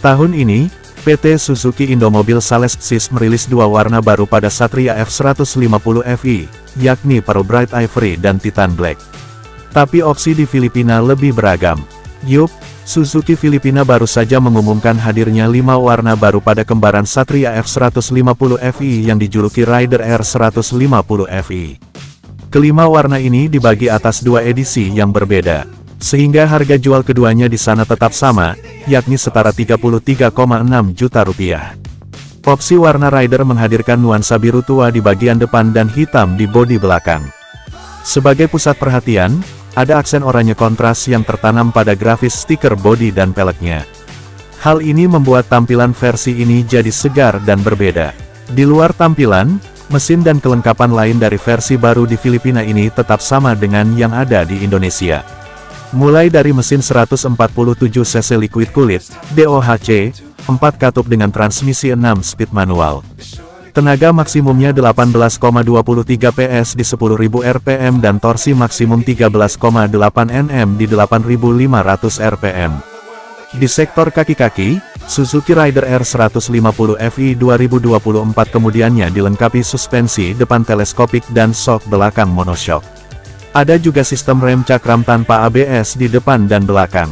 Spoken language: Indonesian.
Tahun ini, PT Suzuki Indomobil Sales SIS merilis dua warna baru pada Satria F150 FI, yakni Pearl Bright Ivory dan Titan Black. Tapi opsi di Filipina lebih beragam. Yup, Suzuki Filipina baru saja mengumumkan hadirnya lima warna baru pada kembaran Satria F150 FI yang dijuluki Rider R150 FI. Kelima warna ini dibagi atas dua edisi yang berbeda, sehingga harga jual keduanya di sana tetap sama, yakni setara 33,6 juta rupiah. Opsi warna Rider menghadirkan nuansa biru tua di bagian depan dan hitam di bodi belakang. Sebagai pusat perhatian, ada aksen oranye kontras yang tertanam pada grafis stiker bodi dan peleknya. Hal ini membuat tampilan versi ini jadi segar dan berbeda. Di luar tampilan, mesin dan kelengkapan lain dari versi baru di Filipina ini tetap sama dengan yang ada di Indonesia. Mulai dari mesin 147 cc liquid cooling, DOHC, 4 katup dengan transmisi 6 speed manual. Tenaga maksimumnya 18,23 PS di 10.000 RPM dan torsi maksimum 13,8 Nm di 8.500 RPM. Di sektor kaki-kaki, Suzuki Rider R150 FI 2024 kemudiannya dilengkapi suspensi depan teleskopik dan shock belakang monoshock. Ada juga sistem rem cakram tanpa ABS di depan dan belakang.